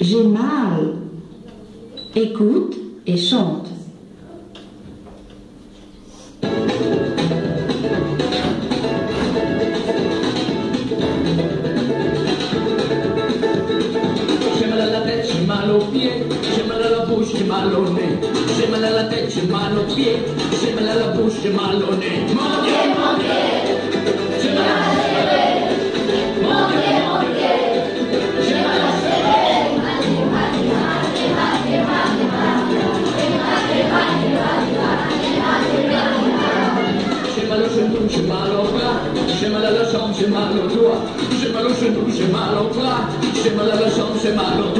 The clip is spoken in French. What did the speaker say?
J'ai mal. Écoute et chante. J'aime à la tête chez Mal au pied, j'ai mal à la bouche et mal au nez, j'ai mal à la tête chez Mal au pied, j'ai mal à la bouche mal au nez. J'ai mal au bras, j'ai mal à la jambe, j'ai mal au doigt. J'ai mal au genou, j'ai mal au bras, mal à la jambe, j'ai mal au